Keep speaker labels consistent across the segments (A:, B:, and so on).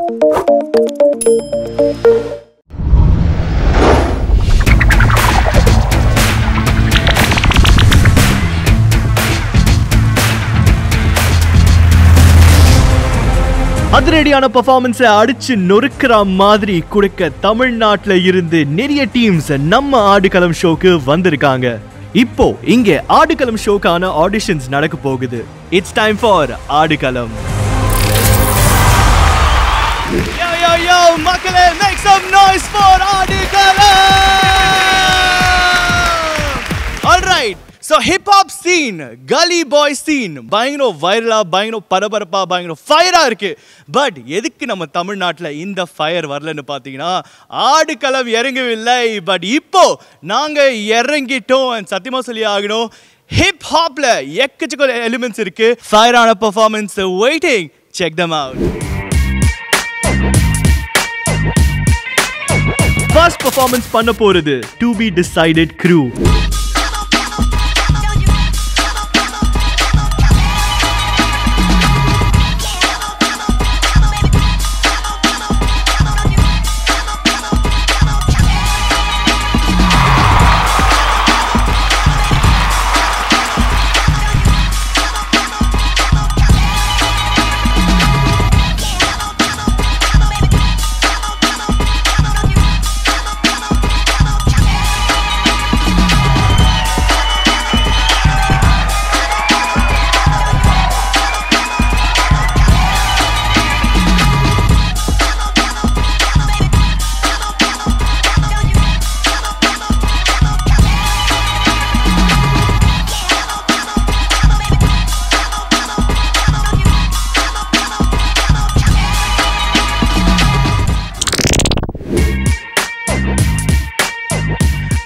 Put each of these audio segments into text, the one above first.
A: அதிரடியான பெர்ஃபார்மன்ஸை அடிச்சு நொறுக்கிற மாதிரி கொடுக்க தமிழ்நாட்டில் இருந்து நிறைய டீம்ஸ் நம்ம ஆடுகளம் ஷோக்கு வந்திருக்காங்க. இப்போ இங்கே ஆடுகளம் ஷோக்கான ஆடிஷன்ஸ் நடக்க போகுது. It's time for Aadukalam. Some noise for Adikala! Alright, so hip hop scene, gully boy scene, பயங்கர வைரலா பயங்கரம் பரபரப்பா பயங்கரம் ஃபயராக இருக்கு. பட் எதுக்கு நம்ம தமிழ்நாட்டில் இந்த ஃபயர் வரலன்னு பார்த்தீங்கன்னா ஆடுக்களம் இறங்கவில்லை. பட் இப்போ நாங்கள் இறங்கிட்டோம். சத்தியமாக சத்தியமா சொல்லி ஆகணும் ஹிப் ஹாப்ல எக்கச்சக்க எலிமெண்ட்ஸ் இருக்கு. ஃபயரான performance waiting check them out first performance பண்ண போறது டு பி டிசைடட் க்ரூ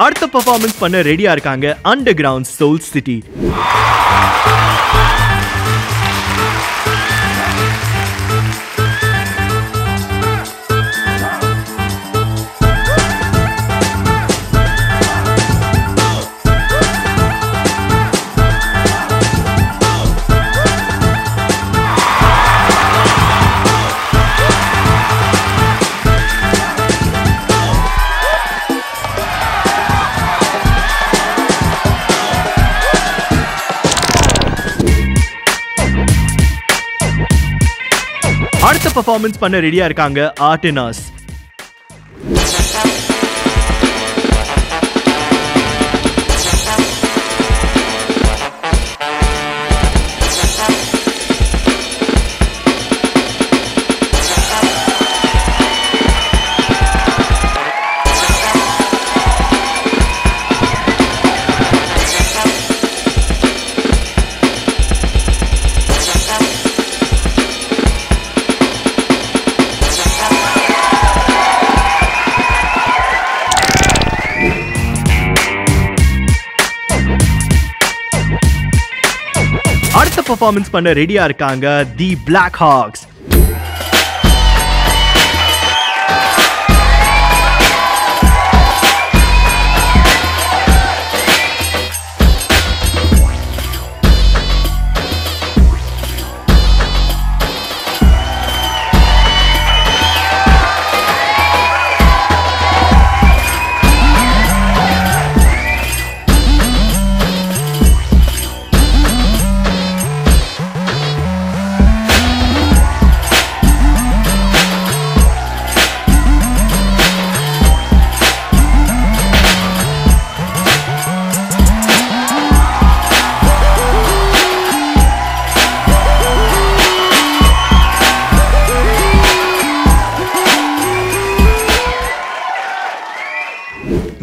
A: அடுத்த பெர்ஃபார்மன்ஸ் பண்ண ரெடியா இருக்காங்க அண்டர் கிரவுண்ட் சோல் சிட்டி அடுத்த பர்ஃபார்மன்ஸ் பண்ண ரெடியா இருக்காங்க ஆர்டினாஸ் அடுத்த பெர்ஃபார்மன்ஸ் பண்ண ரெடியா இருக்காங்க தி பிளாக் ஹாக்ஸ்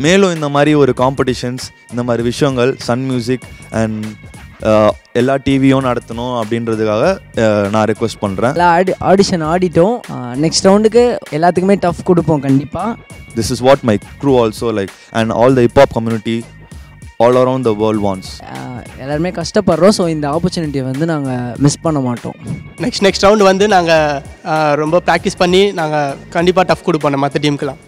B: மேலும் இந்த மாதிரி ஒரு காம்படிஷன்ஸ் இந்த மாதிரி விஷயங்கள் சன் மியூசிக் அண்ட் எல்லா டிவியும் நடத்தணும் அப்படின்றதுக்காக அஹ், நான் ரெக்வஸ்ட் பண்ணுறேன்
C: ஆடி ஆடிஷன் ஆடிட்டோம். நெக்ஸ்ட் ரவுண்டுக்கு எல்லாத்துக்குமே டஃப் கொடுப்போம் கண்டிப்பாக
B: this is what my crew also like and all the hip hop community all around the world wants
C: எல்லாருமே கஷ்டப்படுறோம் ஸோ இந்த ஆப்பர்ச்சுனிட்டியை வந்து நாங்கள் மிஸ் பண்ண மாட்டோம்.
D: நெக்ஸ்ட் நெக்ஸ்ட் ரவுண்டு வந்து நாங்கள் ரொம்ப ப்ராக்டிஸ் பண்ணி நாங்கள் கண்டிப்பாக டஃப் கொடுப்போம் மற்ற டீமுக்கெலாம்